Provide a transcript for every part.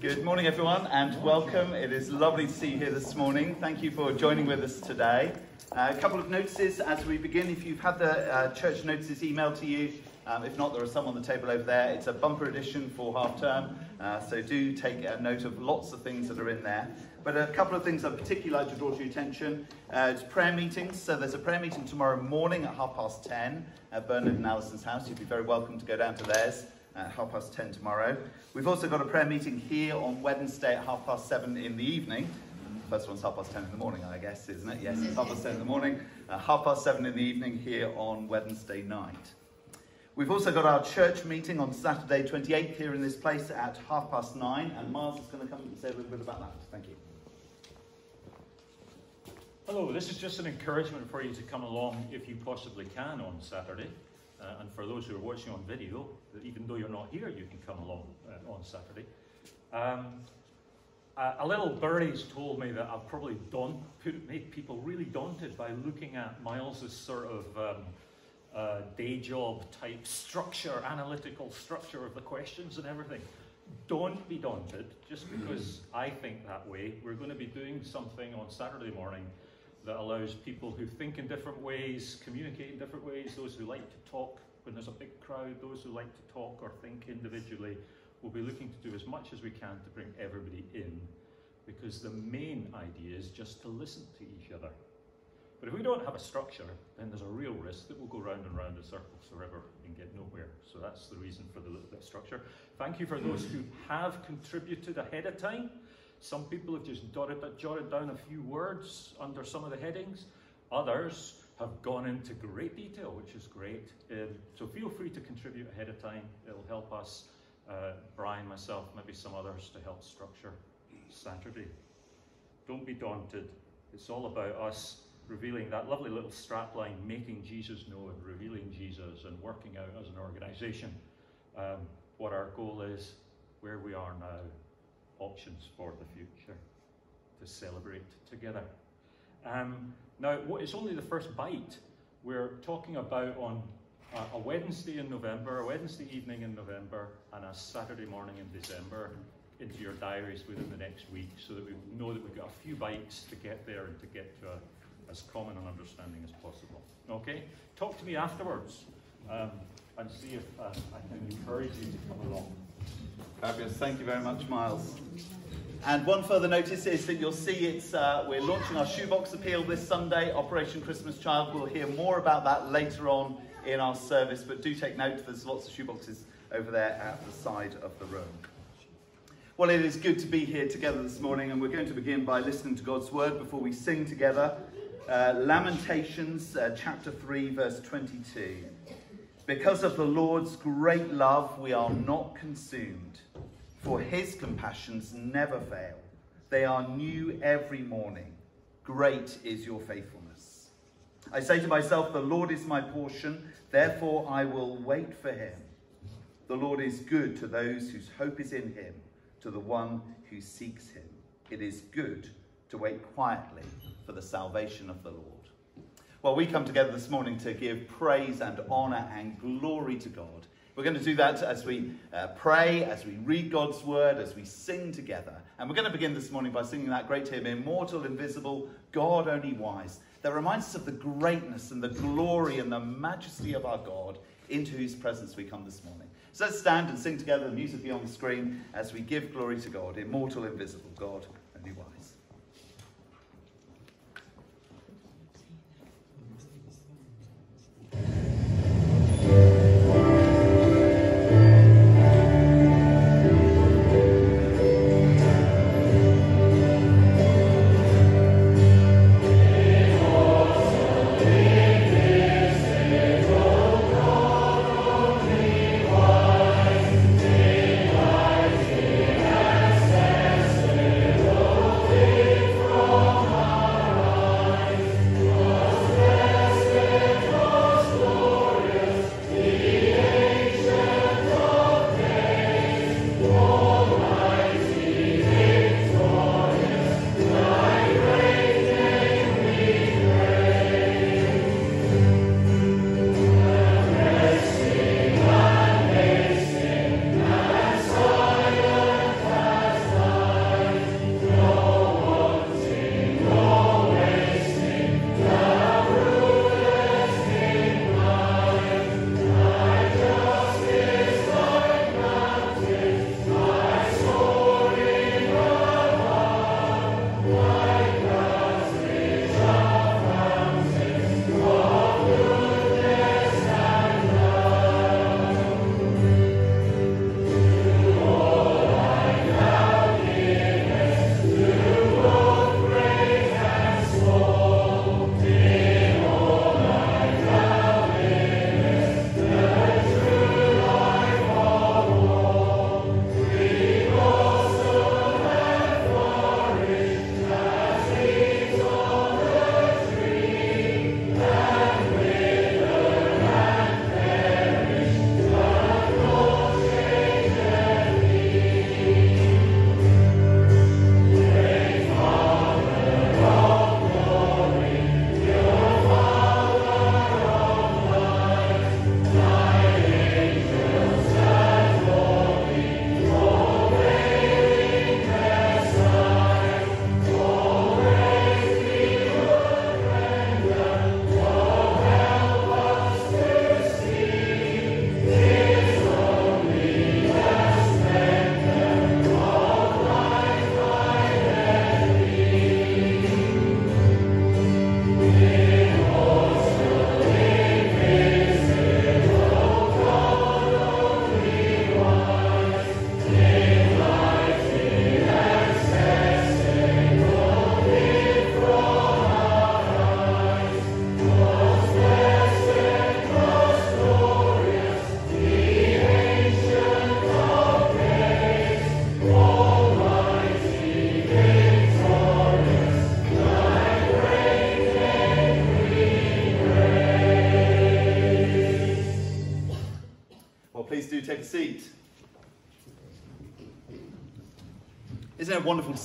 Good morning, everyone, and welcome. It is lovely to see you here this morning. Thank you for joining with us today. Uh, a couple of notices as we begin. If you've had the uh, church notices emailed to you, um, if not, there are some on the table over there. It's a bumper edition for half term, uh, so do take a note of lots of things that are in there. But a couple of things I'd particularly like to draw to your attention. Uh, it's prayer meetings. So there's a prayer meeting tomorrow morning at half past 10 at Bernard and Alison's house. You'd be very welcome to go down to theirs at half past 10 tomorrow. We've also got a prayer meeting here on Wednesday at half past 7 in the evening. First one's half past 10 in the morning, I guess, isn't it? Yes, it's half past 10 in the morning. Uh, half past 7 in the evening here on Wednesday night. We've also got our church meeting on Saturday 28th here in this place at half past 9. And Miles is going to come and say a little bit about that. Thank you. Hello, this is just an encouragement for you to come along if you possibly can on Saturday. Uh, and for those who are watching on video, even though you're not here, you can come along uh, on Saturday. Um, a, little birdie's told me that I've probably daunt, made people really daunted by looking at Miles's sort of um, uh, day job type structure, analytical structure of the questions and everything. Don't be daunted just because I think that way. We're going to be doing something on Saturday morning that allows people who think in different ways, communicate in different ways, those who like to talk when there's a big crowd, those who like to talk or think individually, we'll be looking to do as much as we can to bring everybody in because the main idea is just to listen to each other. But if we don't have a structure, then there's a real risk that we'll go round and round in circles forever and get nowhere. So that's the reason for the of structure. Thank you for those who have contributed ahead of time. Some people have just dotted, jotted down a few words under some of the headings. Others have gone into great detail, which is great. Um, so feel free to contribute ahead of time. It'll help us, uh, Brian, myself, maybe some others to help structure Saturday. Don't be daunted. It's all about us revealing that lovely little strapline, making Jesus known, revealing Jesus, and working out as an organization um, what our goal is, where we are now, options for the future to celebrate together. Um, now, it's only the first bite. We're talking about on a Wednesday in November, a Wednesday evening in November, and a Saturday morning in December into your diaries within the next week so that we know that we've got a few bites to get there and to get to a, as common an understanding as possible. Okay? Talk to me afterwards um, and see if uh, I can encourage you to come along. Fabulous. Thank you very much, Miles. And one further notice is that you'll see it's uh, we're launching our shoebox appeal this Sunday, Operation Christmas Child. We'll hear more about that later on in our service, but do take note there's lots of shoeboxes over there at the side of the room. Well, it is good to be here together this morning, and we're going to begin by listening to God's word before we sing together. Uh, Lamentations, uh, chapter 3, verse 22. Because of the Lord's great love, we are not consumed, for his compassions never fail. They are new every morning. Great is your faithfulness. I say to myself, The Lord is my portion, therefore I will wait for him. The Lord is good to those whose hope is in him, to the one who seeks him. It is good to wait quietly for the salvation of the Lord. Well, we come together this morning to give praise and honour and glory to God. We're going to do that as we uh, pray, as we read God's word, as we sing together. And we're going to begin this morning by singing that great hymn, Immortal, Invisible, God Only Wise, that reminds us of the greatness and the glory and the majesty of our God, into whose presence we come this morning. So let's stand and sing together, the music be on the screen, as we give glory to God, immortal, invisible, God Only Wise.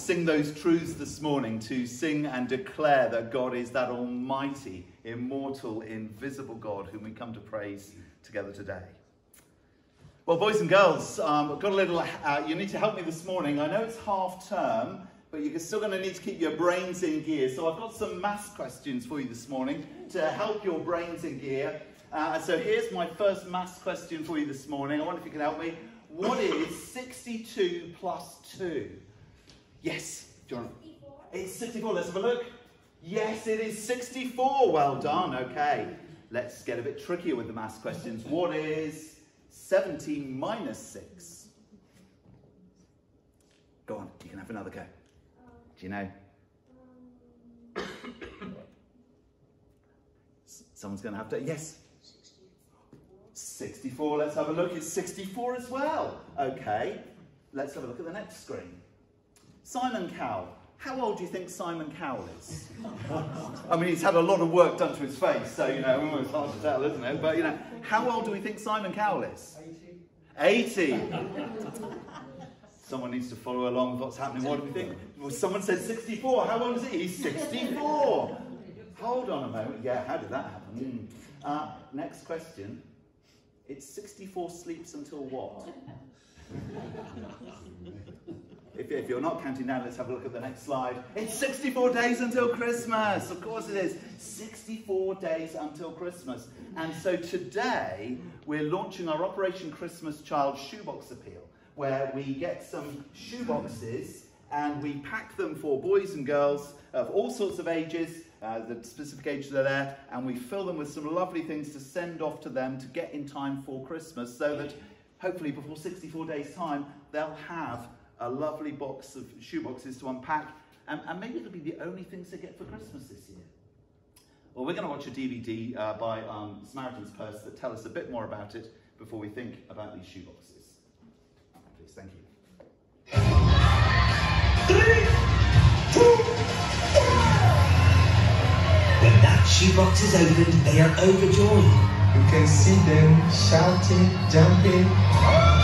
Sing those truths this morning, to sing and declare that God is that almighty, immortal, invisible God whom we come to praise together today? Well, boys and girls, um, I've got a little, uh, you need to help me this morning. I know it's half term, but you're still going to need to keep your brains in gear. So I've got some maths questions for you this morning to help your brains in gear. Uh, so here's my first maths question for you this morning. I wonder if you can help me. What is 62 plus 2? Yes, John. It's 64. Let's have a look. Yes, it is 64. Well done. Okay. Let's get a bit trickier with the maths questions. What is 17 minus 6? Go on, you can have another go. Do you know? Someone's going to have to. Yes. 64. Let's have a look. It's 64 as well. Okay. Let's have a look at the next screen. Simon Cowell. How old do you think Simon Cowell is? I mean, he's had a lot of work done to his face, so, you know, it's hard to tell, isn't it? But, you know, how old do we think Simon Cowell is? 80. 80. Someone needs to follow along with what's happening. What do we think? Well, someone said 64. How old is he? He's 64. Hold on a moment. Yeah, how did that happen? Mm. Uh, next question. It's 64 sleeps until what? if, if, you're not counting down, let's have a look at the next slide. It's 64 days until Christmas. Of course it is. 64 days until Christmas. And so today, we're launching our Operation Christmas Child Shoebox Appeal where we get some shoeboxes and we pack them for boys and girls of all sorts of ages, uh, the specific ages are there, and we fill them with some lovely things to send off to them to get in time for Christmas so that hopefully before 64 days' time they'll have a lovely box of shoeboxes to unpack and, and maybe it'll be the only things they get for Christmas this year. Well, we're going to watch a DVD uh, by um, Samaritan's Purse that tell us a bit more about it before we think about these shoeboxes. Please, thank you. Three, two, when that shoebox is opened, they are overjoyed. You can see them shouting, jumping.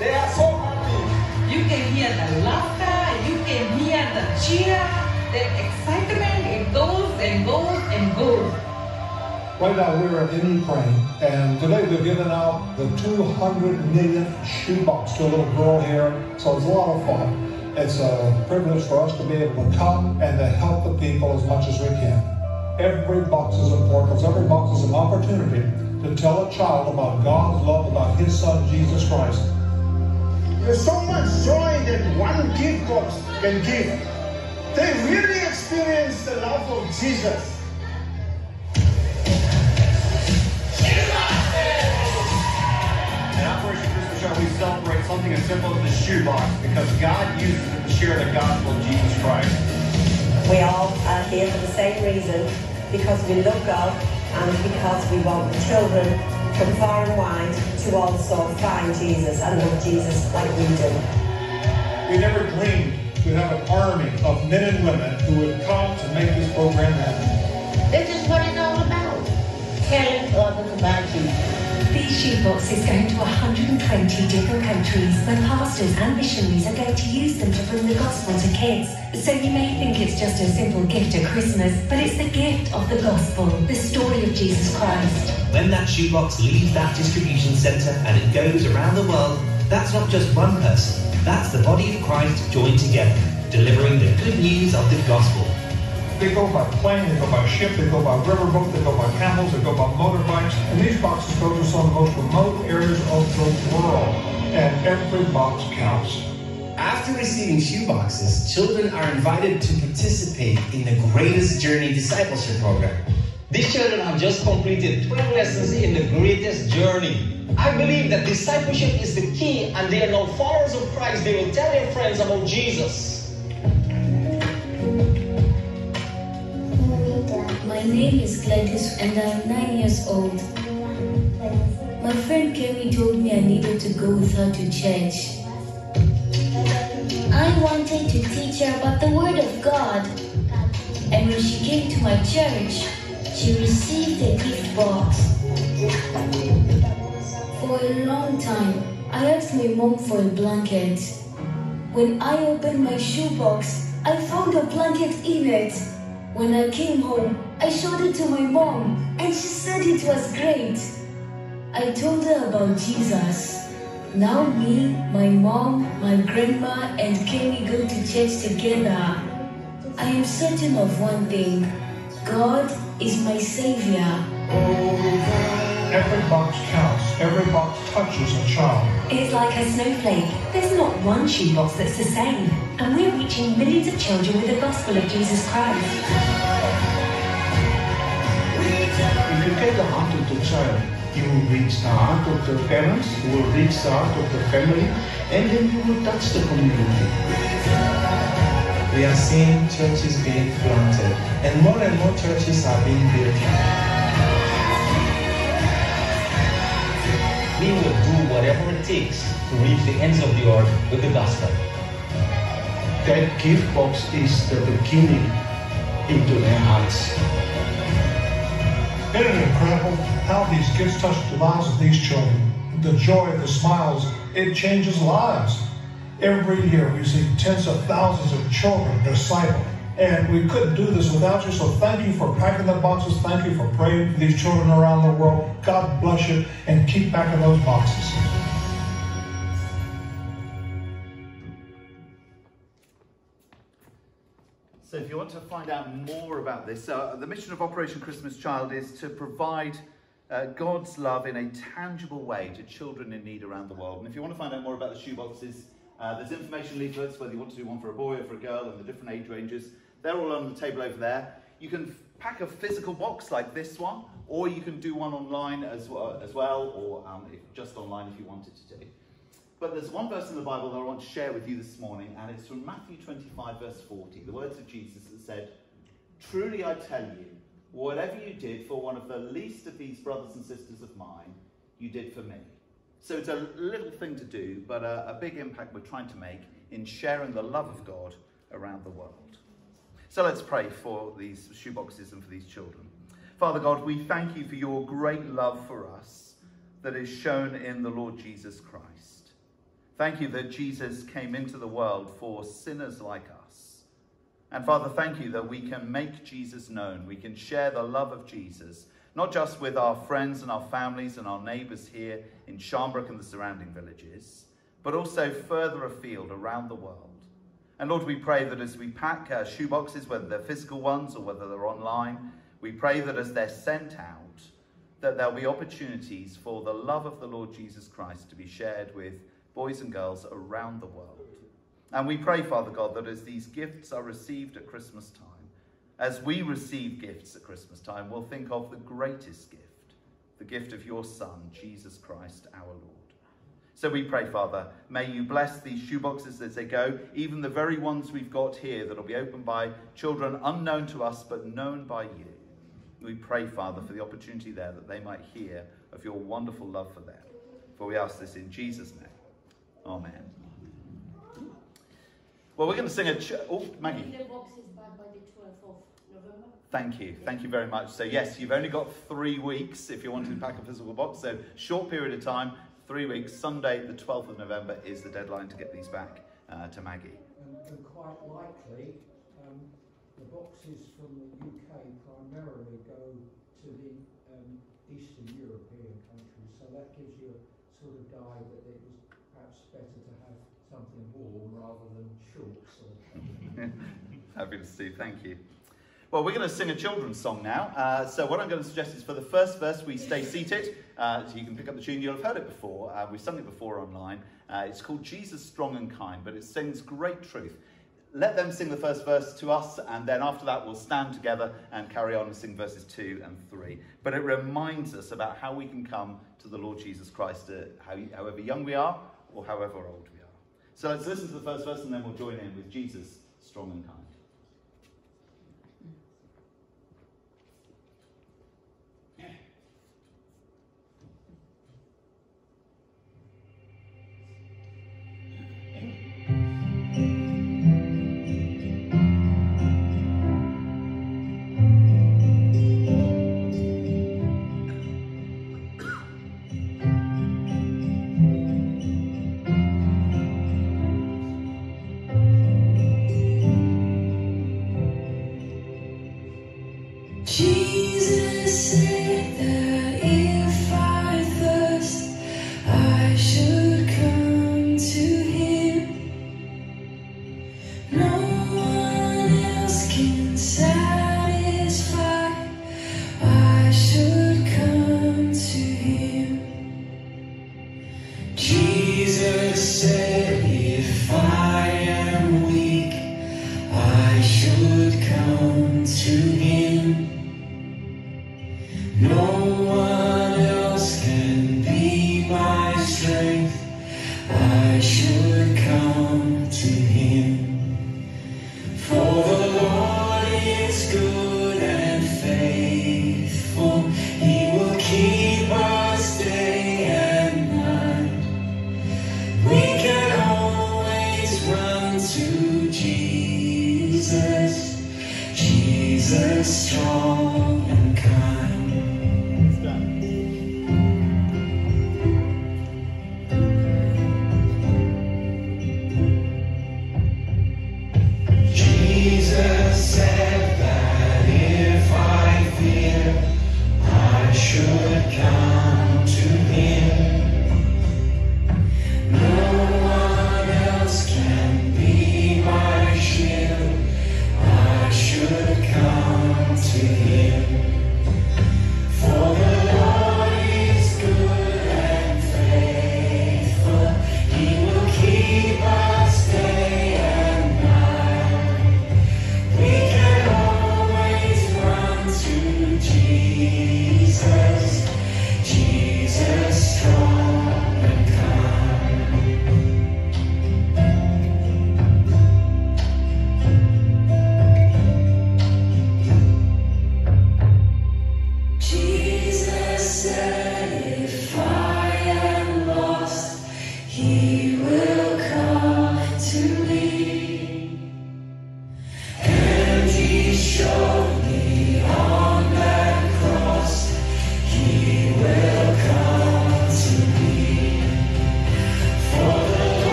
They are so happy. You can hear the laughter, you can hear the cheer, the excitement. It goes and goes and goes. Right now we're in Ukraine, and today we're giving out the 200 million shoebox to a little girl here, so it's a lot of fun. It's a privilege for us to be able to come and to help the people as much as we can. Every box is important because every box is an opportunity to tell a child about God's love, about His Son, Jesus Christ. There's so much joy that one gift box can give. They really experience the love of Jesus. we celebrate something as simple as the shoebox because God uses it to share the gospel of Jesus Christ. We all are here for the same reason, because we love God and because we want the children from far and wide to also find Jesus and love Jesus like we do. We never dreamed we'd have an army of men and women who would come to make this program happen. This is what it's all about, telling others about Jesus. These shoeboxes go to 120 different countries where pastors and missionaries are going to use them to bring the gospel to kids. So you may think it's just a simple gift at Christmas, but it's the gift of the gospel, the story of Jesus Christ. When that shoebox leaves that distribution centre and it goes around the world, that's not just one person. That's the body of Christ joined together, delivering the good news of the gospel. They go by plane, they go by ship, they go by riverboat, they go by camels, they go by motorbikes, and these boxes go to some of the most remote areas of the world, and every box counts. After receiving shoeboxes, children are invited to participate in the Greatest Journey Discipleship Program. These children have just completed 12 lessons in the Greatest Journey. I believe that discipleship is the key and they are now followers of Christ. They will tell their friends about Jesus. Name is Gladys and I'm nine years old. My friend Kemi told me I needed to go with her to church. I wanted to teach her about the Word of God. And when she came to my church, she received a gift box. For a long time, I asked my mom for a blanket. When I opened my shoebox, I found a blanket in it. When I came home, I showed it to my mom, and she said it was great. I told her about Jesus. Now me, my mom, my grandma, and Kenny go to church together. I am certain of one thing. God is my savior. Every box counts. Every box touches a child. It's like a snowflake. There's not one shoebox that's the same. And we're reaching millions of children with the gospel of Jesus Christ. If you take the heart of the child, you will reach the heart of the parents, you will reach the heart of the family, and then you will touch the community. We are seeing churches being planted, and more and more churches are being built. We will do whatever it takes to reach the ends of the earth with the gospel. That gift box is the beginning into their hearts. It incredible how these gifts touch the lives of these children? The joy, the smiles, it changes lives. Every year we see tens of thousands of children discipled. And we couldn't do this without you, so thank you for packing the boxes. Thank you for praying for these children around the world. God bless you, and keep packing those boxes. So, if you want to find out more about this, uh, the mission of Operation Christmas Child is to provide uh, God's love in a tangible way to children in need around the world. And if you want to find out more about the shoeboxes, uh, there's information leaflets, whether you want to do one for a boy or for a girl, and the different age ranges. They're all on the table over there. You can pack a physical box like this one, or you can do one online as well, as well or um, if, just online if you wanted to do. But there's one verse in the Bible that I want to share with you this morning, and it's from Matthew 25, verse 40, the words of Jesus that said, Truly I tell you, whatever you did for one of the least of these brothers and sisters of mine, you did for me. So it's a little thing to do, but a, a big impact we're trying to make in sharing the love of God around the world. So let's pray for these shoeboxes and for these children. Father God, we thank you for your great love for us that is shown in the Lord Jesus Christ. Thank you that Jesus came into the world for sinners like us. And Father, thank you that we can make Jesus known. We can share the love of Jesus, not just with our friends and our families and our neighbours here in Sharnbrook and the surrounding villages, but also further afield around the world. And Lord, we pray that as we pack our shoeboxes, whether they're physical ones or whether they're online, we pray that as they're sent out, that there'll be opportunities for the love of the Lord Jesus Christ to be shared with boys and girls around the world. And we pray, Father God, that as these gifts are received at Christmas time, as we receive gifts at Christmas time, we'll think of the greatest gift, the gift of your Son, Jesus Christ our Lord. So we pray, Father, may you bless these shoeboxes as they go, even the very ones we've got here that'll be opened by children unknown to us but known by you. We pray, Father, for the opportunity there that they might hear of your wonderful love for them. For we ask this in Jesus' name. Amen. Well, we're going to sing a. Ch- oh, Maggie. The box is back by the 12th of November. Thank you. Thank you very much. So, yes, you've only got three weeks if you're wanting to pack a physical box. So, short period of time, three weeks. Sunday, the 12th of November, is the deadline to get these back uh, to Maggie. And, and quite likely, um, the boxes from the UK primarily go to the um, Eastern European countries. So that gives you a sort of guide that it was perhaps better to have something warm rather than shorts or Fabulous, Steve. Thank you. Well, we're going to sing a children's song now. Uh, so, what I'm going to suggest is for the first verse, we stay seated. Uh, so you can pick up the tune. You'll have heard it before. Uh, we've sung it before online. Uh, it's called Jesus Strong and Kind, but it sings great truth. Let them sing the first verse to us, and then after that, we'll stand together and carry on and sing verses two and three. But it reminds us about how we can come to the Lord Jesus Christ, uh, how, however young we are or however old we are. So let's listen to the first verse, and then we'll join in with Jesus Strong and Kind.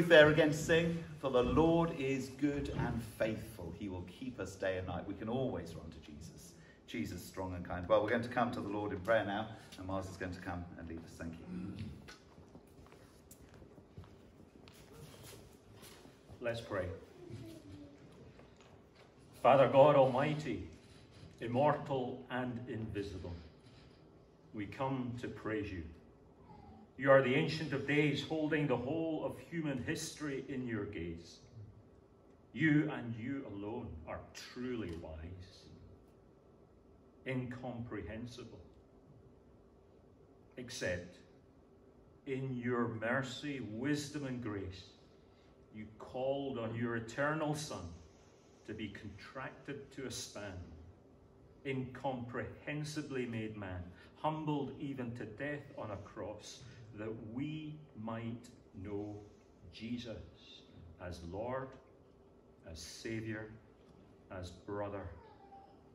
Truth there again to sing. For the Lord is good and faithful. He will keep us day and night. We can always run to Jesus. Jesus, strong and kind. Well, we're going to come to the Lord in prayer now, and Miles is going to come and lead us. Thank you. Let's pray. Father God Almighty, immortal and invisible, we come to praise you. You are the Ancient of Days, holding the whole of human history in your gaze. You and you alone are truly wise, incomprehensible, except in your mercy, wisdom, and grace, you called on your eternal Son to be contracted to a span, incomprehensibly made man, humbled even to death on a cross, that we might know Jesus as Lord, as Saviour, as brother,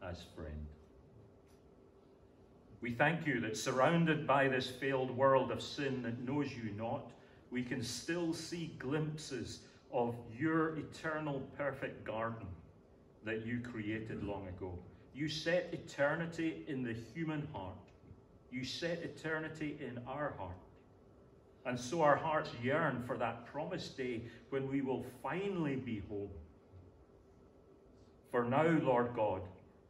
as friend. We thank you that surrounded by this failed world of sin that knows you not, we can still see glimpses of your eternal perfect garden that you created long ago. You set eternity in the human heart. You set eternity in our heart. And so our hearts yearn for that promised day when we will finally be home. For now, Lord God,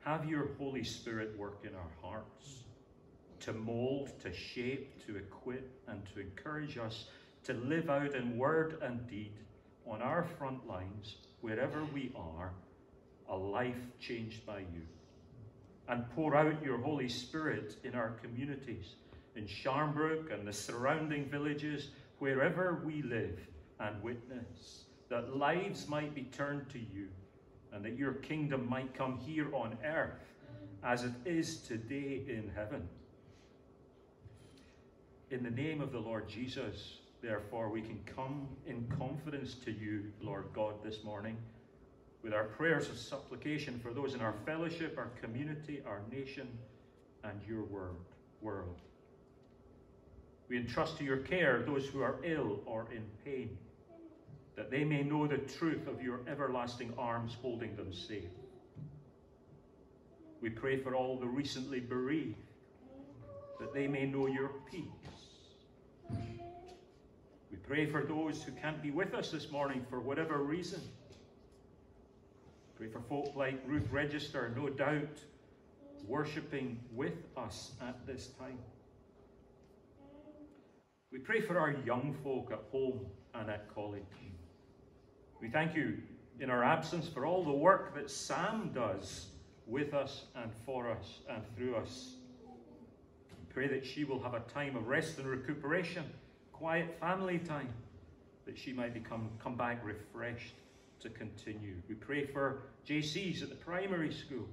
have your Holy Spirit work in our hearts to mold, to shape, to equip, and to encourage us to live out in word and deed on our front lines, wherever we are, a life changed by you. And pour out your Holy Spirit in our communities, in Sharnbrook and the surrounding villages, wherever we live and witness, that lives might be turned to you and that your kingdom might come here on earth as it is today in heaven. In the name of the Lord Jesus, therefore, we can come in confidence to you, Lord God, this morning with our prayers of supplication for those in our fellowship, our community, our nation, and your word, world. We entrust to your care those who are ill or in pain, that they may know the truth of your everlasting arms holding them safe. We pray for all the recently bereaved, that they may know your peace. We pray for those who can't be with us this morning for whatever reason. Pray for folk like Ruth Register, no doubt worshipping with us at this time. We pray for our young folk at home and at college. We thank you in our absence for all the work that Sam does with us and for us and through us. We pray that she will have a time of rest and recuperation, quiet family time, that she might become come back refreshed to continue. We pray for JCs at the primary school,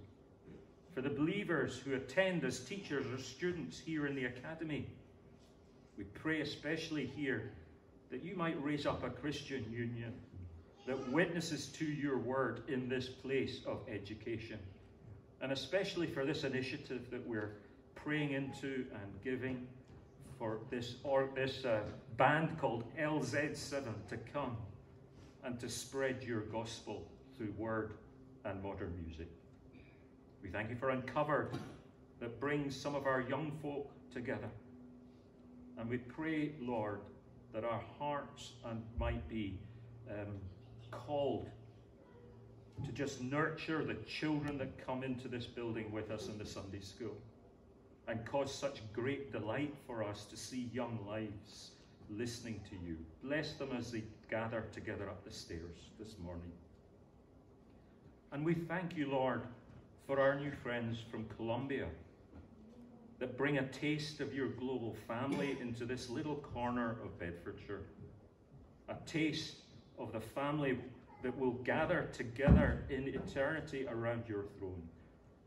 for the believers who attend as teachers or students here in the academy. We pray especially here that you might raise up a Christian union that witnesses to your word in this place of education. And especially for this initiative that we're praying into and giving for this, or this uh, band called LZ7 to come and to spread your gospel through word and modern music. We thank you for Uncovered that brings some of our young folk together. And we pray, Lord, that our hearts and might be um, called to just nurture the children that come into this building with us in the Sunday school and cause such great delight for us to see young lives listening to you. Bless them as they gather together up the stairs this morning. And we thank you, Lord, for our new friends from Colombia that bring a taste of your global family into this little corner of Bedfordshire. A taste of the family that will gather together in eternity around your throne,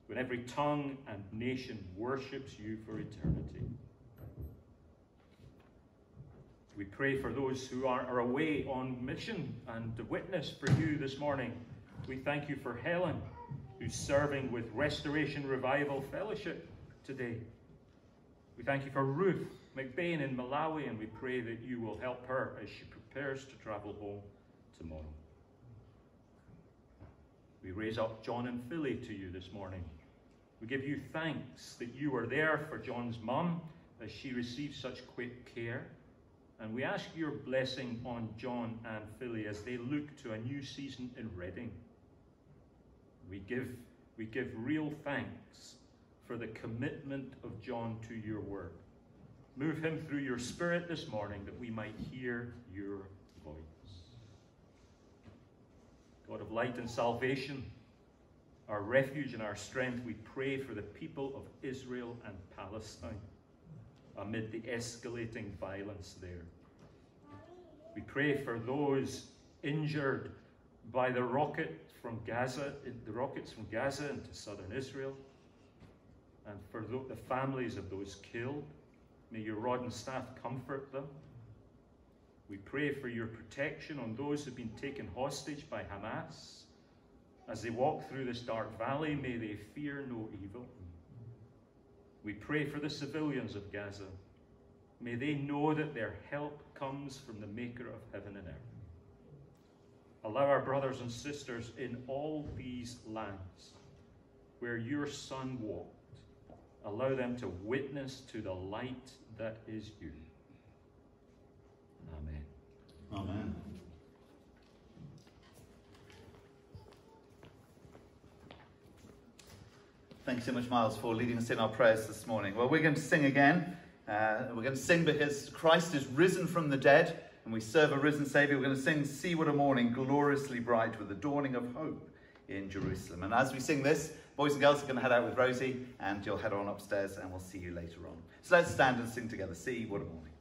when every tongue and nation worships you for eternity. We pray for those who are, are away on mission and to witness for you this morning. We thank you for Helen, who's serving with Restoration Revival Fellowship today. We thank you for Ruth McBain in Malawi, and we pray that you will help her as she prepares to travel home tomorrow. We raise up John and Philly to you this morning. We give you thanks that you were there for John's mum as she received such quick care. And we ask your blessing on John and Philly as they look to a new season in Reading. We give, we give real thanks for the commitment of John to your word. Move him through your spirit this morning that we might hear your voice. God of light and salvation, our refuge and our strength, we pray for the people of Israel and Palestine amid the escalating violence there. We pray for those injured by the rocket from Gaza, the rockets from Gaza into southern Israel, and for the families of those killed. May your rod and staff comfort them. We pray for your protection on those who've been taken hostage by Hamas. As they walk through this dark valley, may they fear no evil. We pray for the civilians of Gaza. May they know that their help comes from the maker of heaven and earth. Allow our brothers and sisters in all these lands where your Son walked, allow them to witness to the light that is you. Amen. Amen. Thanks so much, Miles, for leading us in our prayers this morning. Well, we're going to sing again. Uh, we're going to sing because Christ is risen from the dead and we serve a risen Saviour. We're going to sing See What a Morning, gloriously bright with the dawning of hope in Jerusalem. And as we sing this, boys and girls are going to head out with Rosie and you'll head on upstairs and we'll see you later on. So let's stand and sing together See What a Morning.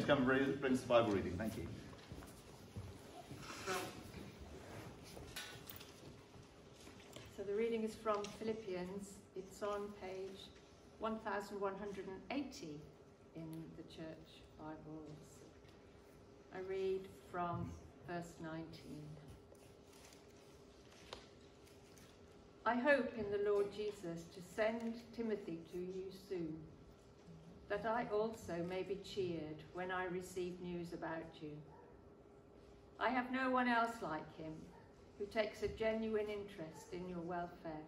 To come and bring bring us the Bible reading. Thank you. So the reading is from Philippians. It's on page 1180 in the church Bibles. I read from verse 19. I hope in the Lord Jesus to send Timothy to you soon, that I also may be cheered when I receive news about you. I have no one else like him who takes a genuine interest in your welfare.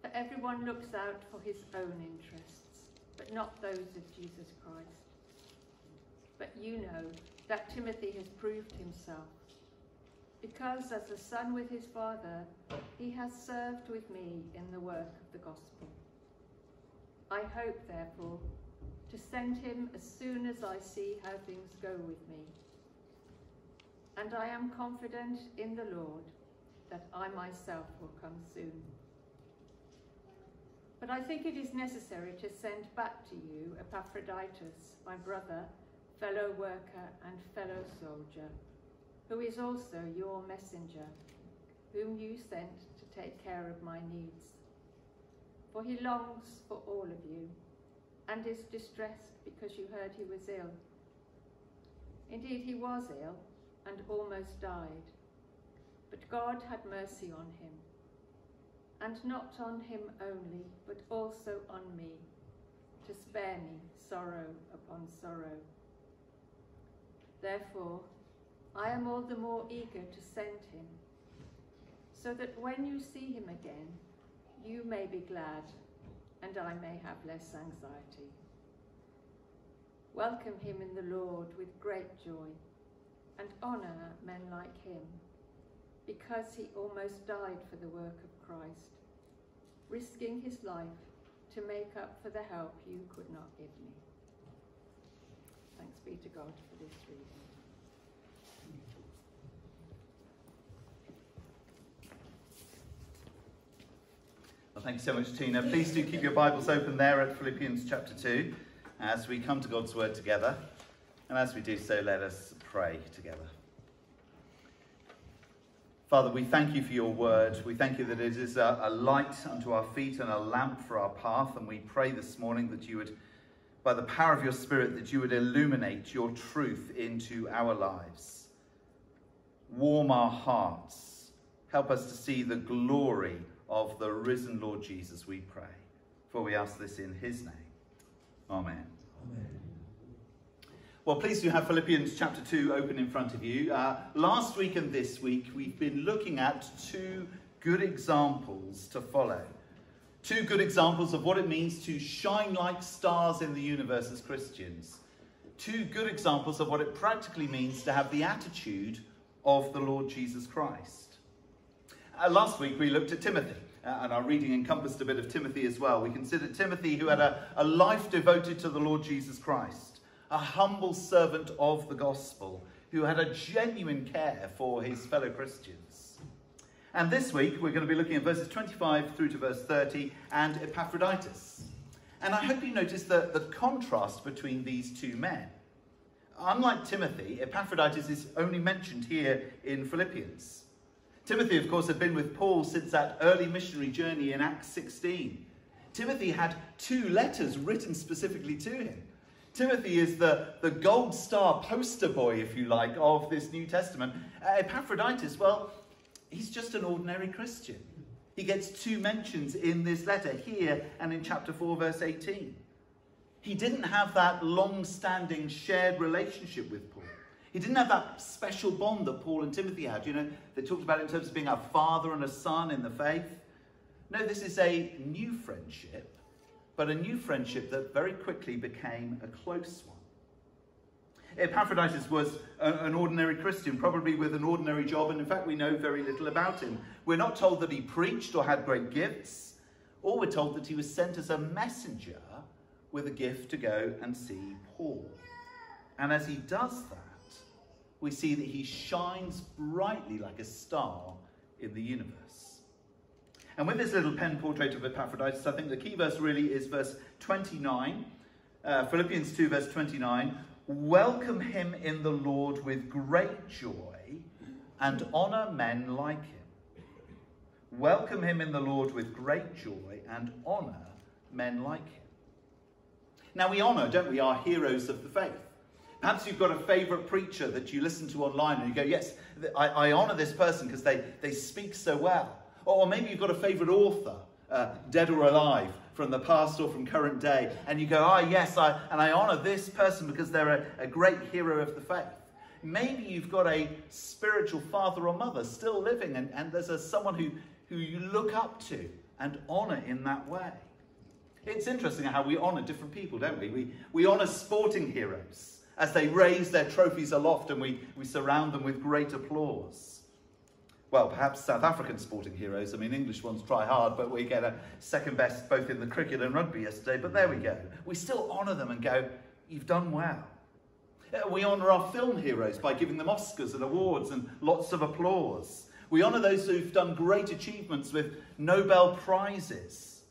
For everyone looks out for his own interests, but not those of Jesus Christ. But you know that Timothy has proved himself, because as a son with his father, he has served with me in the work of the gospel. I hope, therefore, to send him as soon as I see how things go with me. And I am confident in the Lord that I myself will come soon. But I think it is necessary to send back to you Epaphroditus, my brother, fellow worker and fellow soldier, who is also your messenger, whom you sent to take care of my needs. For he longs for all of you, and is distressed because you heard he was ill. Indeed, he was ill, and almost died, but God had mercy on him, and not on him only, but also on me, to spare me sorrow upon sorrow. Therefore, I am all the more eager to send him, so that when you see him again, you may be glad, and I may have less anxiety. Welcome him in the Lord with great joy, and honour men like him, because he almost died for the work of Christ, risking his life to make up for the help you could not give me. Thanks be to God for this reading. Well, thank you so much, Tina. Please do keep your Bibles open there at Philippians chapter 2 as we come to God's Word together. And as we do so, let us pray together. Father, we thank you for your word. We thank you that it is a, a, light unto our feet and a lamp for our path. And we pray this morning that you would, by the power of your Spirit, that you would illuminate your truth into our lives. Warm our hearts. Help us to see the glory of the risen Lord Jesus, we pray. For we ask this in his name. Amen. Amen. Well, please do have Philippians chapter 2 open in front of you. Uh, last week and this week, we've been looking at two good examples to follow. Two good examples of what it means to shine like stars in the universe as Christians. Two good examples of what it practically means to have the attitude of the Lord Jesus Christ. Uh, last week we looked at Timothy, uh, and our reading encompassed a bit of Timothy as well. We considered Timothy, who had a, a life devoted to the Lord Jesus Christ, a humble servant of the gospel, who had a genuine care for his fellow Christians. And this week we're going to be looking at verses 25 through to verse 30 and Epaphroditus. And I hope you notice the, the contrast between these two men. Unlike Timothy, Epaphroditus is only mentioned here in Philippians. Timothy, of course, had been with Paul since that early missionary journey in Acts 16. Timothy had two letters written specifically to him. Timothy is the, the gold star poster boy, if you like, of this New Testament. Uh, Epaphroditus, well, he's just an ordinary Christian. He gets two mentions in this letter, here and in chapter 4, verse 18. He didn't have that long standing shared relationship with Paul. He didn't have that special bond that Paul and Timothy had. You know, they talked about it in terms of being a father and a son in the faith. No, this is a new friendship, but a new friendship that very quickly became a close one. Epaphroditus was a, an ordinary Christian, probably with an ordinary job, and in fact, we know very little about him. We're not told that he preached or had great gifts, or we're told that he was sent as a messenger with a gift to go and see Paul. And as he does that, we see that he shines brightly like a star in the universe. And with this little pen portrait of Epaphroditus, I think the key verse really is verse 29, uh, Philippians 2, verse 29. Welcome him in the Lord with great joy and honour men like him. Welcome him in the Lord with great joy and honour men like him. Now we honour, don't we, our heroes of the faith. Perhaps you've got a favourite preacher that you listen to online and you go, yes, I, I honour this person because they, they speak so well. Or maybe you've got a favourite author, uh, dead or alive, from the past or from current day, and you go, ah, oh, yes, I, and I honour this person because they're a, a great hero of the faith. Maybe you've got a spiritual father or mother still living, and, and there's a, someone who, who you look up to and honour in that way. It's interesting how we honour different people, don't we? We, we honour sporting heroes as they raise their trophies aloft and we, we surround them with great applause. Well, perhaps South African sporting heroes. I mean, English ones try hard, but we get a second best both in the cricket and rugby yesterday. But there we go. We still honour them and go, you've done well. Uh, we honour our film heroes by giving them Oscars and awards and lots of applause. We honour those who've done great achievements with Nobel Prizes.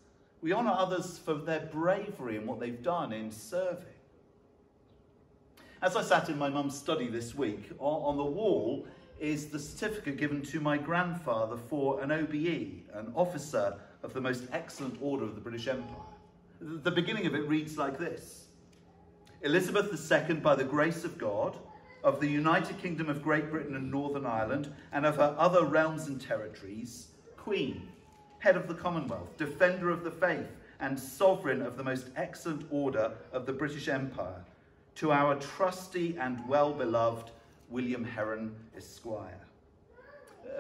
We honour others for their bravery and what they've done in serving. As I sat in my mum's study this week, on the wall is the certificate given to my grandfather for an OBE, an officer of the most excellent order of the British Empire. The beginning of it reads like this Elizabeth II, by the grace of God, of the United Kingdom of Great Britain and Northern Ireland, and of her other realms and territories, Queen, head of the Commonwealth, defender of the faith, and sovereign of the most excellent order of the British Empire, to our trusty and well-beloved William Heron Esquire.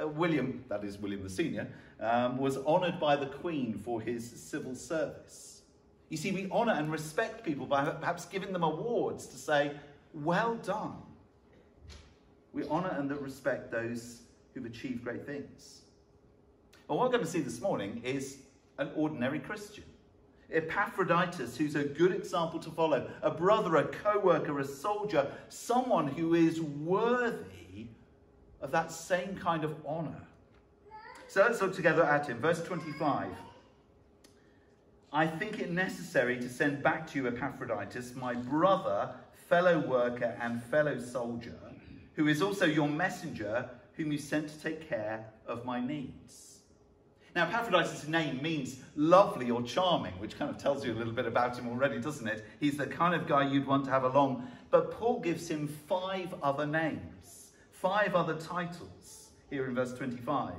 Uh, William, that is William the Senior, um, was honoured by the Queen for his civil service. You see, we honour and respect people by perhaps giving them awards to say, well done. We honour and respect those who've achieved great things. Well, what we're going to see this morning is an ordinary Christian. Epaphroditus, who's a good example to follow, a brother, a co worker, a soldier, someone who is worthy of that same kind of honour. So let's look together at him. Verse 25. I think it necessary to send back to you Epaphroditus, my brother, fellow worker, and fellow soldier, who is also your messenger, whom you sent to take care of my needs. Now, Epaphroditus' name means lovely or charming, which kind of tells you a little bit about him already, doesn't it? He's the kind of guy you'd want to have along. But Paul gives him five other names, five other titles here in verse 25.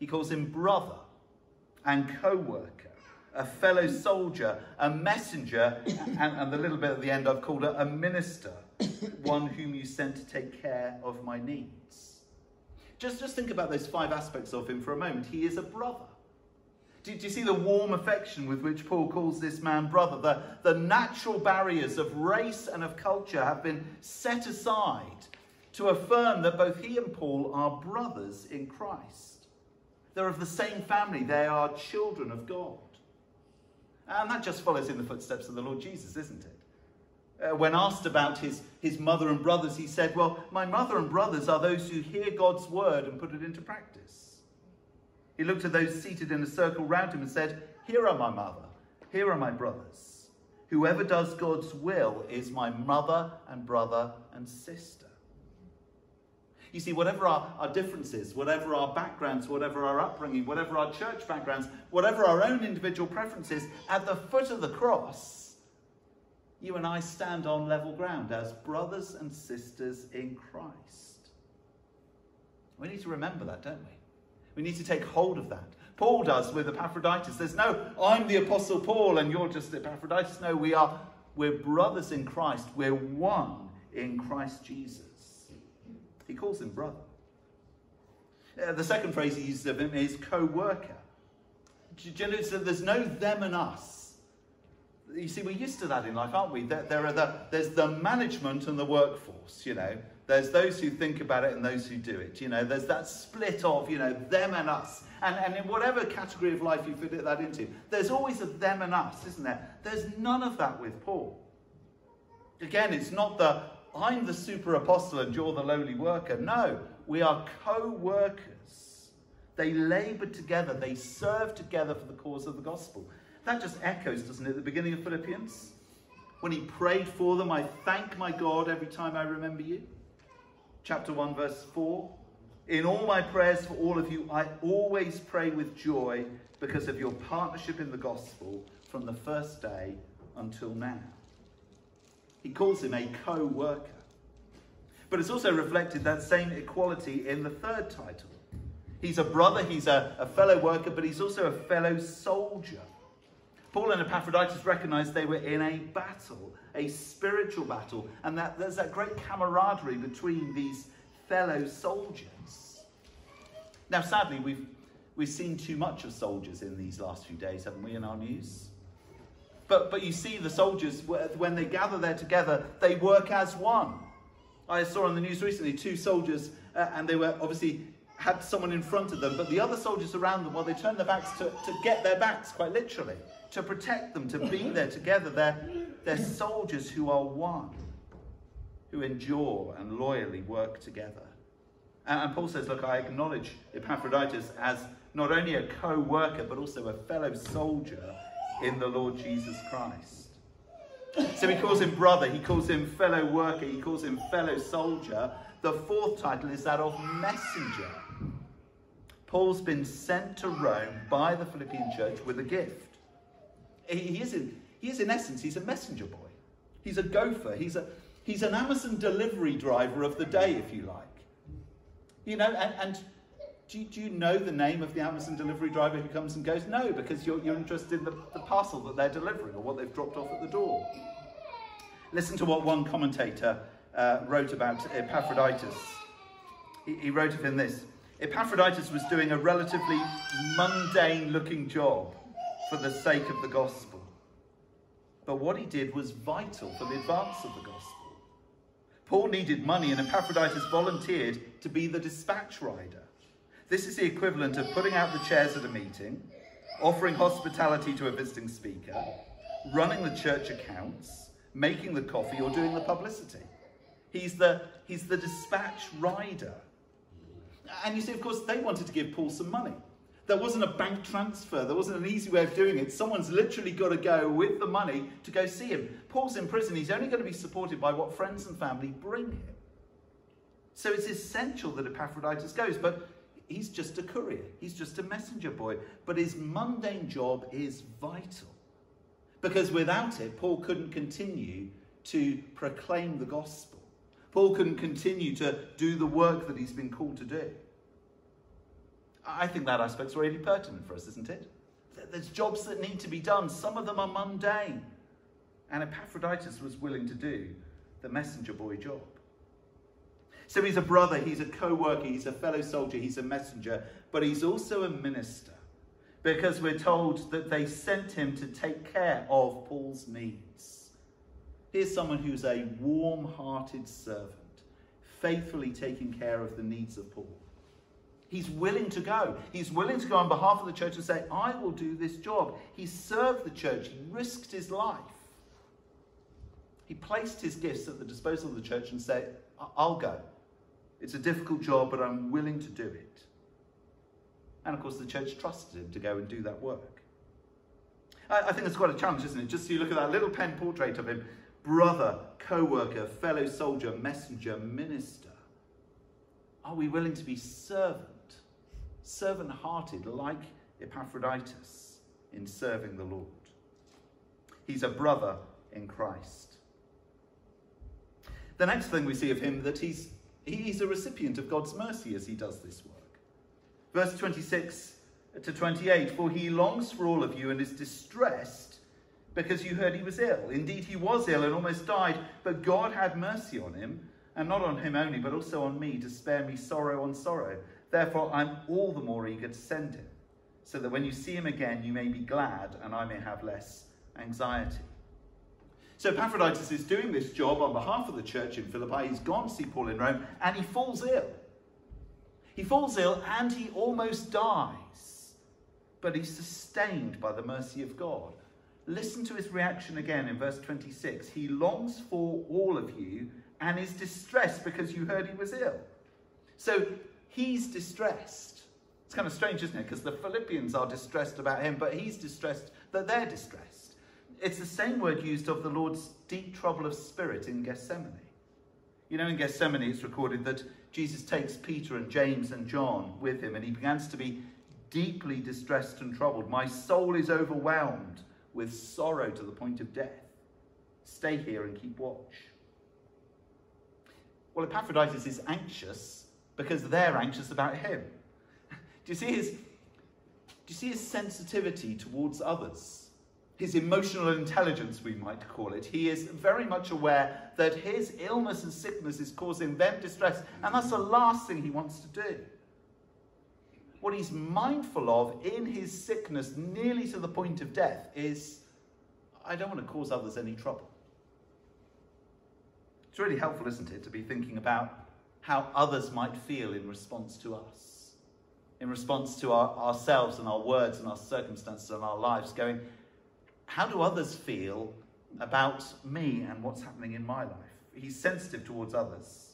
He calls him brother and co worker, a fellow soldier, a messenger, and, and, the little bit at the end I've called a minister, one whom you sent to take care of my needs. Just, just think about those five aspects of him for a moment. He is a brother. Do, do, you see the warm affection with which Paul calls this man brother? The, the natural barriers of race and of culture have been set aside to affirm that both he and Paul are brothers in Christ. They're of the same family, they are children of God. And that just follows in the footsteps of the Lord Jesus, isn't it? Uh, when asked about his, his mother and brothers, he said, Well, my mother and brothers are those who hear God's word and put it into practice. He looked at those seated in a circle round him and said, Here are my mother, here are my brothers. Whoever does God's will is my mother and brother and sister. You see, whatever our, our differences, whatever our backgrounds, whatever our upbringing, whatever our church backgrounds, whatever our own individual preferences, at the foot of the cross, you and I stand on level ground as brothers and sisters in Christ. We need to remember that, don't we? We need to take hold of that. Paul does with Epaphroditus. There's no, I'm the Apostle Paul and you're just Epaphroditus. No, we are, we're brothers in Christ. We're one in Christ Jesus. He calls him brother. Uh, the second phrase he uses of him is co worker. Do you so there's no them and us you see, we're used to that in life, aren't we? There, there are the, there's the management and the workforce, you know. There's those who think about it and those who do it. You know, there's that split of, you know, them and us. And, and in whatever category of life you fit that into, there's always a them and us, isn't there? There's none of that with Paul. Again, it's not the I'm the super apostle and you're the lowly worker. No, we are co workers. They labored together. They served together for the cause of the gospel. That just echoes, doesn't it, the beginning of Philippians? When he prayed for them, I thank my God every time I remember you. Chapter 1, verse 4. In all my prayers for all of you, I always pray with joy because of your partnership in the gospel from the first day until now. He calls him a co worker. But it's also reflected that same equality in the third title. He's a brother, he's a, a fellow worker, but he's also a fellow soldier. Paul and Epaphroditus recognized they were in a battle, a spiritual battle, and that there's that great camaraderie between these fellow soldiers. Now, sadly, we've, we've seen too much of soldiers in these last few days, haven't we, in our news? But, but you see, the soldiers, when they gather there together, they work as one. I saw on the news recently two soldiers, uh, and they were obviously had someone in front of them, but the other soldiers around them, well, they turned their backs to, to get their backs, quite literally, to protect them, to be there together. They're, they're soldiers who are one, who endure and loyally work together. And, and Paul says, Look, I acknowledge Epaphroditus as not only a co worker, but also a fellow soldier in the Lord Jesus Christ. So he calls him brother, he calls him fellow worker, he calls him fellow soldier. The fourth title is that of messenger. Paul's been sent to Rome by the Philippian church with a gift. He is in, he is in essence, he's a messenger boy. He's a gopher. He's, a, he's an Amazon delivery driver of the day, if you like. You know, and, and do, you, do you know the name of the Amazon delivery driver who comes and goes? No, because you're, you're interested in the, the parcel that they're delivering or what they've dropped off at the door. Listen to what one commentator uh, wrote about Epaphroditus. He, he wrote of him this Epaphroditus was doing a relatively mundane looking job for the sake of the gospel. But what he did was vital for the advance of the gospel. Paul needed money, and Epaphroditus volunteered to be the dispatch rider. This is the equivalent of putting out the chairs at a meeting, offering hospitality to a visiting speaker, running the church accounts, making the coffee, or doing the publicity. He's the, he's the dispatch rider. And you see, of course, they wanted to give Paul some money. There wasn't a bank transfer. There wasn't an easy way of doing it. Someone's literally got to go with the money to go see him. Paul's in prison. He's only going to be supported by what friends and family bring him. So it's essential that Epaphroditus goes. But he's just a courier. He's just a messenger boy. But his mundane job is vital. Because without it, Paul couldn't continue to proclaim the gospel. Paul couldn't continue to do the work that he's been called to do. I think that aspect's really pertinent for us, isn't it? There's jobs that need to be done. Some of them are mundane. And Epaphroditus was willing to do the messenger boy job. So he's a brother, he's a co worker, he's a fellow soldier, he's a messenger, but he's also a minister because we're told that they sent him to take care of Paul's needs. Here's someone who's a warm hearted servant, faithfully taking care of the needs of Paul. He's willing to go. He's willing to go on behalf of the church and say, I will do this job. He served the church, he risked his life. He placed his gifts at the disposal of the church and said, I'll go. It's a difficult job, but I'm willing to do it. And of course, the church trusted him to go and do that work. I, think it's quite a challenge, isn't it? Just so you look at that little pen portrait of him brother, co worker, fellow soldier, messenger, minister. Are we willing to be servant, servant hearted, like Epaphroditus in serving the Lord? He's a brother in Christ. The next thing we see of him that he's he's a recipient of God's mercy as he does this work. Verse 26 to 28 For he longs for all of you and is distressed because you heard he was ill. Indeed, he was ill and almost died, but God had mercy on him, and not on him only, but also on me, to spare me sorrow on sorrow. Therefore, I'm all the more eager to send him, so that when you see him again, you may be glad, and I may have less anxiety. So Epaphroditus is doing this job on behalf of the church in Philippi. He's gone to see Paul in Rome, and he falls ill. He falls ill and he almost dies, but he's sustained by the mercy of God. Listen to his reaction again in verse 26. He longs for all of you and is distressed because you heard he was ill. So he's distressed. It's kind of strange, isn't it? Because the Philippians are distressed about him, but he's distressed that they're distressed. It's the same word used of the Lord's deep trouble of spirit in Gethsemane. You know, in Gethsemane, it's recorded that Jesus takes Peter and James and John with him, and he begins to be deeply distressed and troubled. My soul is overwhelmed with sorrow to the point of death. Stay here and keep watch. Well, Epaphroditus is anxious because they're anxious about him. Do you see his, do you see his sensitivity towards others? His emotional intelligence, we might call it. He is very much aware that his illness and sickness is causing them distress, and that's the last thing he wants to do. What he's mindful of in his sickness, nearly to the point of death, is I don't want to cause others any trouble. It's really helpful, isn't it, to be thinking about how others might feel in response to us, in response to our, ourselves and our words and our circumstances and our lives, going, how do others feel about me and what's happening in my life? He's sensitive towards others.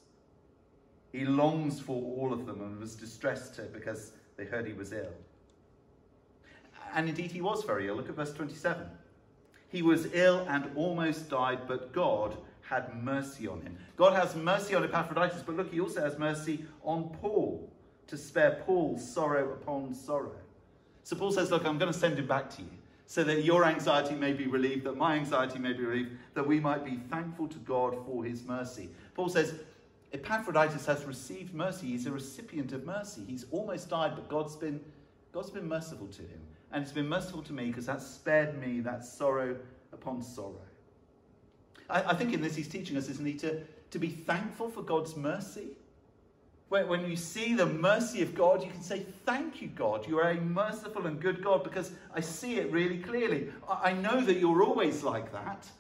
He longs for all of them and was distressed because they heard he was ill. And indeed, he was very ill. Look at verse 27. He was ill and almost died, but God had mercy on him. God has mercy on Epaphroditus, but look, he also has mercy on Paul to spare Paul sorrow upon sorrow. So Paul says, Look, I'm going to send him back to you so that your anxiety may be relieved, that my anxiety may be relieved, that we might be thankful to God for his mercy. Paul says, Epaphroditus has received mercy. He's a recipient of mercy. He's almost died, but God's been, God's been merciful to him. And it's been merciful to me because that's spared me that sorrow upon sorrow. I, I think in this he's teaching us, isn't he, to, to be thankful for God's mercy when, when you see the mercy of God, you can say, Thank you, God. You are a merciful and good God because I see it really clearly. I, I know that you're always like that,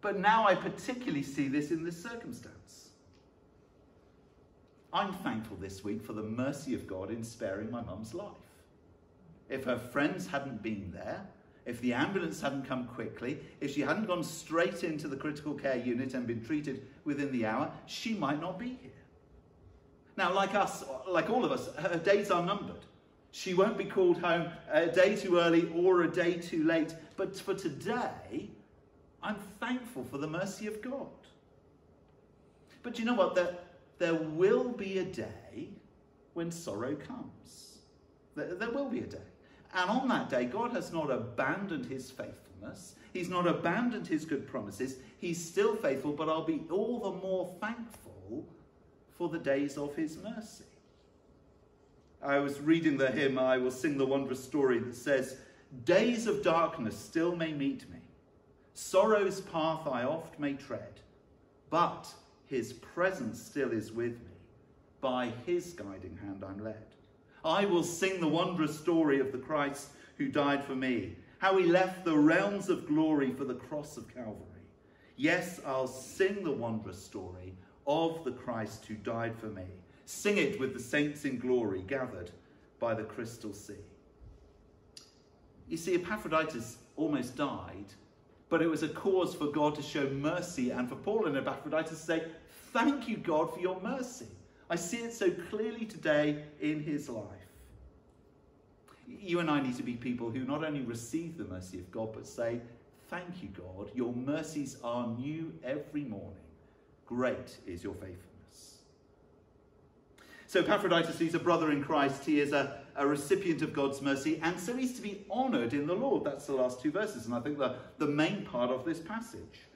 but now I particularly see this in this circumstance. I'm thankful this week for the mercy of God in sparing my mum's life. If her friends hadn't been there, if the ambulance hadn't come quickly, if she hadn't gone straight into the critical care unit and been treated within the hour, she might not be here. Now, like us, like all of us, her days are numbered. She won't be called home a day too early or a day too late. But for today, I'm thankful for the mercy of God. But you know what? There, there will be a day when sorrow comes. There, there will be a day. And on that day, God has not abandoned his faithfulness. He's not abandoned his good promises. He's still faithful, but I'll be all the more thankful for the days of his mercy. I was reading the hymn, I will sing the wondrous story that says, Days of darkness still may meet me, sorrow's path I oft may tread, but his presence still is with me, by his guiding hand I'm led. I will sing the wondrous story of the Christ who died for me, how he left the realms of glory for the cross of Calvary. Yes, I'll sing the wondrous story of the Christ who died for me. Sing it with the saints in glory gathered by the crystal sea. You see, Epaphroditus almost died, but it was a cause for God to show mercy and for Paul and Epaphroditus to say, Thank you, God, for your mercy. I see it so clearly today in his life. You and I need to be people who not only receive the mercy of God, but say, Thank you, God. Your mercies are new every morning. Great is your faithfulness. So Epaphroditus, he's a brother in Christ. He is a, a recipient of God's mercy, and so he's to be honoured in the Lord. That's the last two verses, and I think the, the main part of this passage.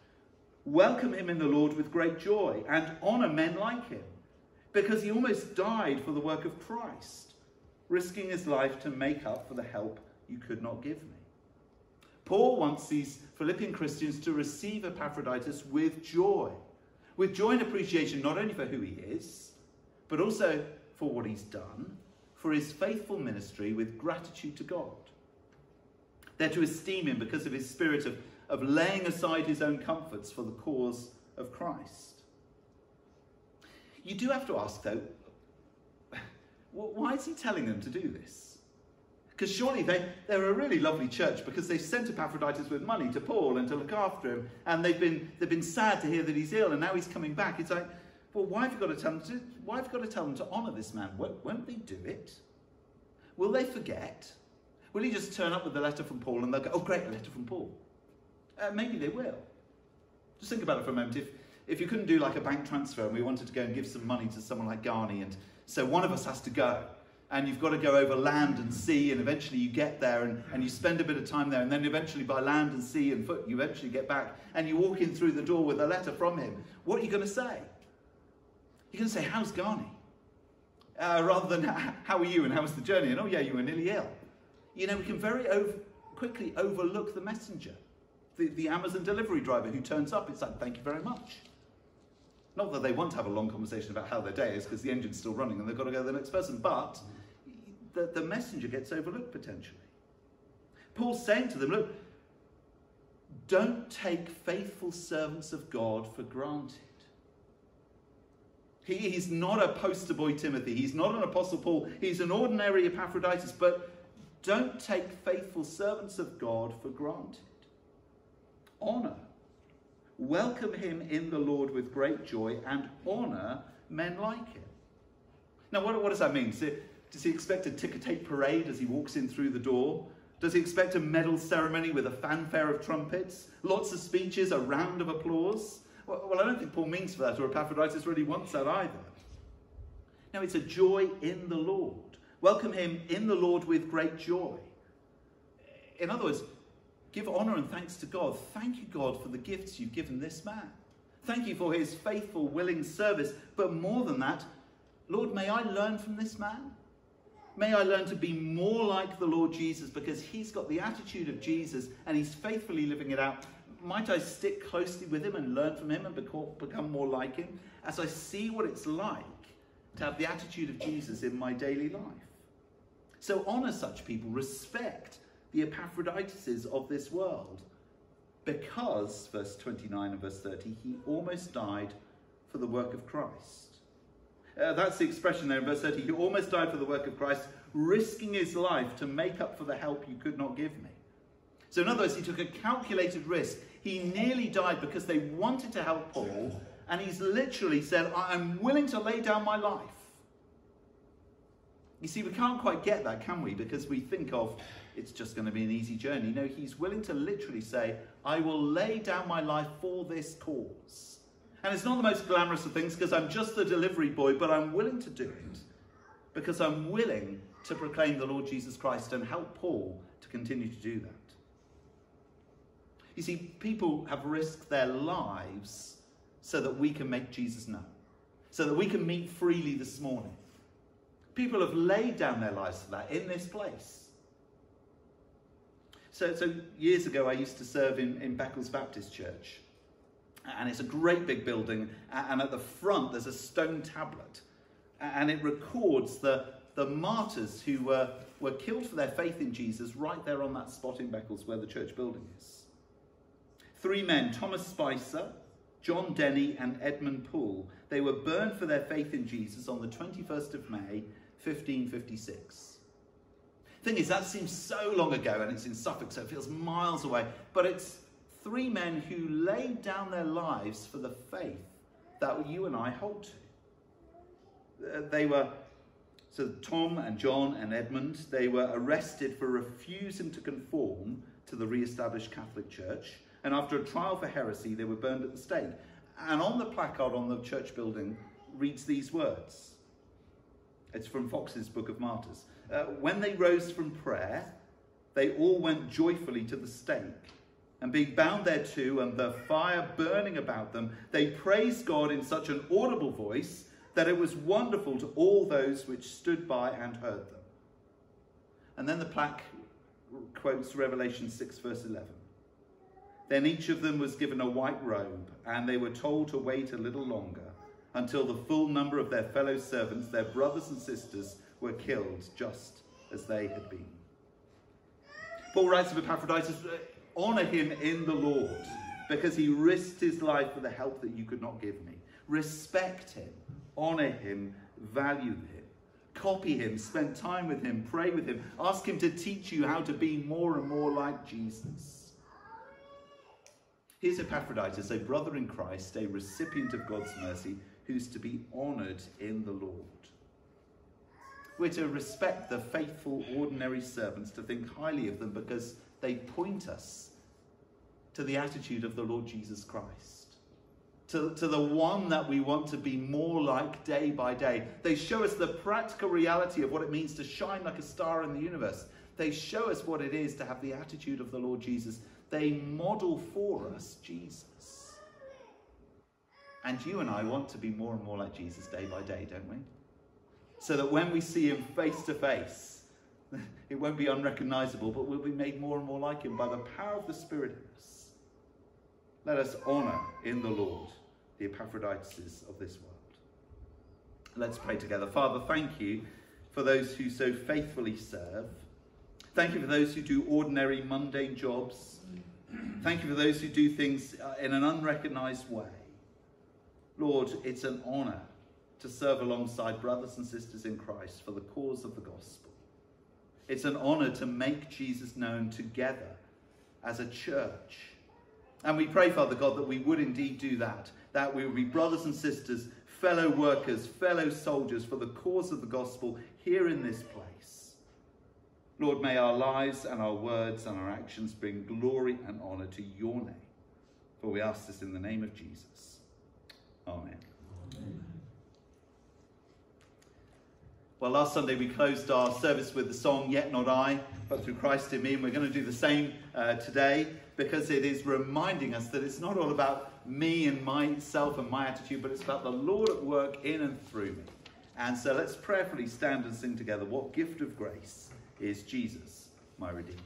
Welcome him in the Lord with great joy, and honour men like him, because he almost died for the work of Christ, risking his life to make up for the help you could not give me. Paul wants these Philippian Christians to receive Epaphroditus with joy with joy and appreciation not only for who he is, but also for what he's done, for his faithful ministry with gratitude to God. They're to esteem him because of his spirit of, of laying aside his own comforts for the cause of Christ. You do have to ask, though, why is he telling them to do this? Because surely they, they're a really lovely church because they sent Epaphroditus with money to Paul and to look after him. And they've been, they've been sad to hear that he's ill and now he's coming back. It's like, well, why have you got to tell them to, why have you got to, tell them to honour this man? Won't, won't they do it? will they forget? Will he just turn up with a letter from Paul and they'll go, oh, great, a letter from Paul? Uh, maybe they will. Just think about it for a moment. If, if you couldn't do like a bank transfer and we wanted to go and give some money to someone like Ghani, and so one of us has to go, and you've got to go over land and sea, and eventually you get there and, and you spend a bit of time there, and then eventually by land and sea and foot, you eventually get back, and you walk in through the door with a letter from him. What are you going to say? You're going to say, How's Ghani? Uh, rather than, How are you and how was the journey? And oh, yeah, you were nearly ill. You know, we can very over, quickly overlook the messenger, the, the Amazon delivery driver who turns up. It's like, Thank you very much. Not that they want to have a long conversation about how their day is because the engine's still running and they've got to go to the next person, but the, the messenger gets overlooked potentially. Paul's saying to them, look, don't take faithful servants of God for granted. He, he's not a poster boy Timothy. He's not an apostle Paul. He's an ordinary Epaphroditus. But don't take faithful servants of God for granted. Honor. Welcome him in the Lord with great joy and honor men like him. Now, what, what does that mean? Does, he expect a ticker tape parade as he walks in through the door? Does he expect a medal ceremony with a fanfare of trumpets? Lots of speeches, a round of applause? Well, well, I don't think Paul means for that, or Epaphroditus really wants that either. No, it's a joy in the Lord. Welcome him in the Lord with great joy. In other words, give honor and thanks to God. Thank you, God, for the gifts you've given this man. Thank you for his faithful, willing service. But more than that, Lord, may I learn from this man? May I learn to be more like the Lord Jesus because he's got the attitude of Jesus and he's faithfully living it out might I stick closely with him and learn from him and become more like him as I see what it's like to have the attitude of Jesus in my daily life? So honor such people, respect the Epaphroditus of this world because, verse 29 and verse 30, he almost died for the work of Christ. Uh, that's the expression there in verse 30. He almost died for the work of Christ, risking his life to make up for the help you could not give me. So, in other words, he took a calculated risk. He nearly died because they wanted to help Paul, and he's literally said, I'm willing to lay down my life. You see, we can't quite get that, can we? Because we think of it's just going to be an easy journey. No, he's willing to literally say, I will lay down my life for this cause. And it's not the most glamorous of things because I'm just the delivery boy, but I'm willing to do it because I'm willing to proclaim the Lord Jesus Christ and help Paul to continue to do that. You see, people have risked their lives so that we can make Jesus known, so that we can meet freely this morning. People have laid down their lives for that in this place. So, so years ago, I used to serve in, in Beccles Baptist Church. And it's a great big building. And at the front, there's a stone tablet. And it records the, the martyrs who were, were killed for their faith in Jesus right there on that spot in Beccles where the church building is. Three men, Thomas Spicer, John Denny, and Edmund Poole, they were burned for their faith in Jesus on the 21st of May, 1556. Thing is, that seems so long ago, and it's in Suffolk, so it feels miles away. But it's three men who laid down their lives for the faith that you and I hold to. Uh, they were, so Tom and John and Edmund, they were arrested for refusing to conform to the re-established Catholic Church and after a trial for heresy, they were burned at the stake. And on the placard on the church building reads these words. It's from Foxe's Book of Martyrs. Uh, when they rose from prayer, they all went joyfully to the stake. And being bound thereto, and the fire burning about them, they praised God in such an audible voice that it was wonderful to all those which stood by and heard them. And then the plaque quotes Revelation 6, verse 11. Then each of them was given a white robe, and they were told to wait a little longer until the full number of their fellow servants, their brothers and sisters, were killed just as they had been. Paul writes of Epaphroditus, uh, honour him in the Lord, because he risked his life for the help that you could not give me. Respect him, honour him, value him. Copy him, spend time with him, pray with him, ask him to teach you how to be more and more like Jesus. Here's Epaphroditus, a brother in Christ, a recipient of God's mercy, who's to be honoured in the Lord. We're to respect the faithful, ordinary servants, to think highly of them because they point us to the attitude of the Lord Jesus Christ, to, to the one that we want to be more like day by day. They show us the practical reality of what it means to shine like a star in the universe. They show us what it is to have the attitude of the Lord Jesus. They model for us Jesus. And you and I want to be more and more like Jesus day by day, don't we? So that when we see him face to face, it won't be unrecognizable, but we'll be made more and more like him by the power of the Spirit in us. Let us honor in the Lord the Epaphroditus of this world. Let's pray together. Father, thank you for those who so faithfully serve. Thank you for those who do ordinary, mundane jobs. Thank you for those who do things uh, in an unrecognized way. Lord, it's an honor to serve alongside brothers and sisters in Christ for the cause of the gospel. It's an honor to make Jesus known together as a church. And we pray, Father God, that we would indeed do that, that we would be brothers and sisters, fellow workers, fellow soldiers for the cause of the gospel here in this place. Lord, may our lives and our words and our actions bring glory and honor to your name. For we ask this in the name of Jesus. Amen. Well, last Sunday we closed our service with the song Yet Not I, but through Christ in Me. And we're going to do the same uh, today because it is reminding us that it's not all about me and myself and my attitude, but it's about the Lord at work in and through me. And so let's prayerfully stand and sing together What gift of grace is Jesus, my Redeemer.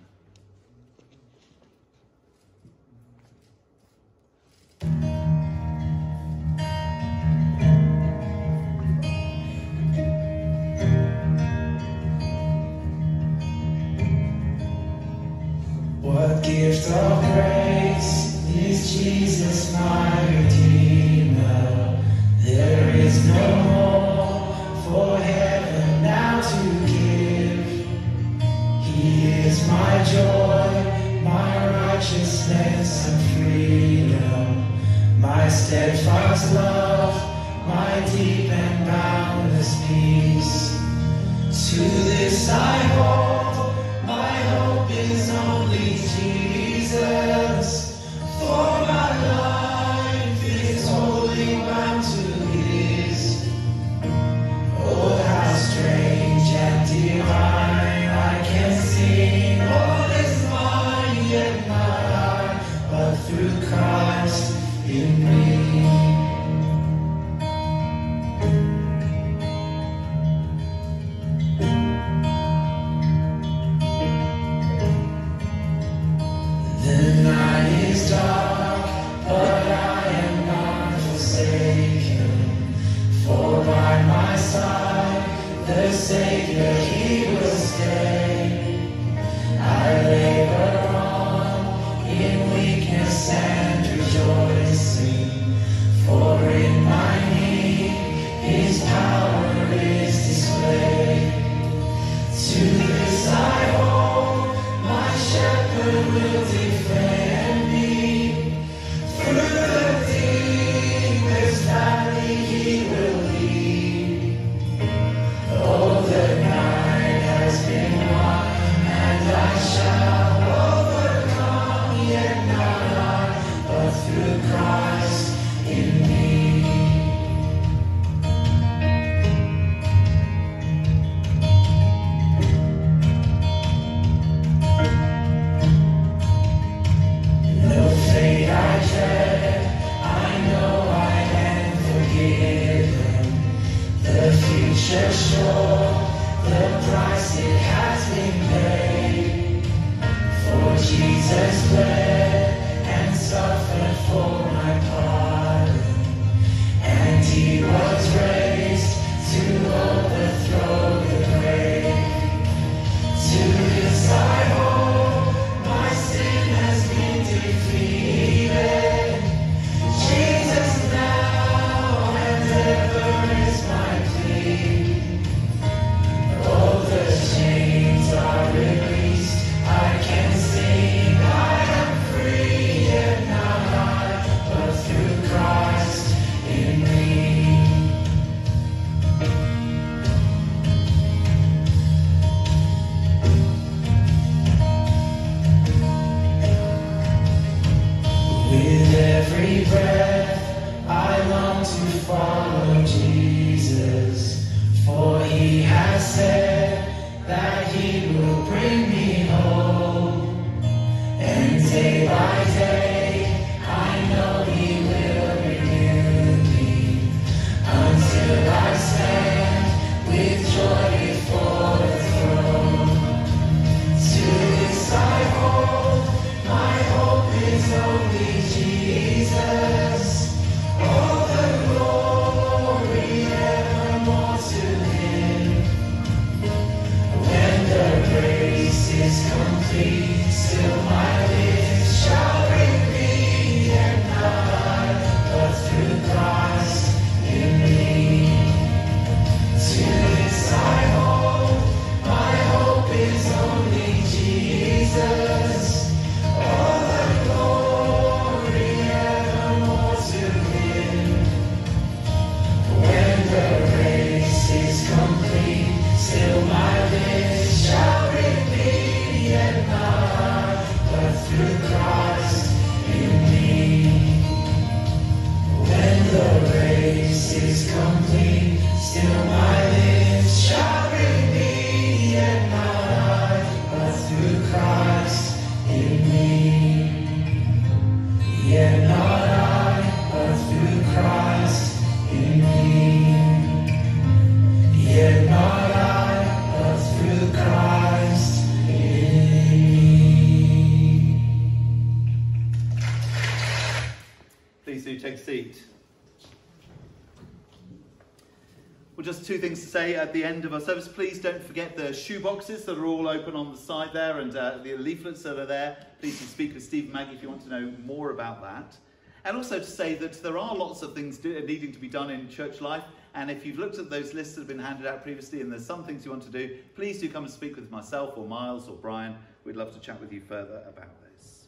Say at the end of our service. Please don't forget the shoe boxes that are all open on the side there and uh, the leaflets that are there. Please do speak with Steve and Maggie if you want to know more about that. And also to say that there are lots of things do, needing to be done in church life. And if you've looked at those lists that have been handed out previously and there's some things you want to do, please do come and speak with myself or Miles or Brian. We'd love to chat with you further about this.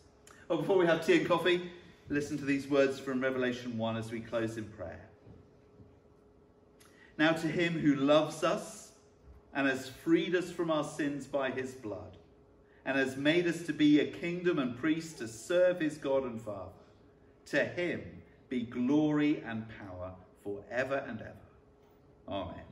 Well, before we have tea and coffee, listen to these words from Revelation 1 as we close in prayer. Now, to him who loves us and has freed us from our sins by his blood, and has made us to be a kingdom and priests to serve his God and Father, to him be glory and power forever and ever. Amen.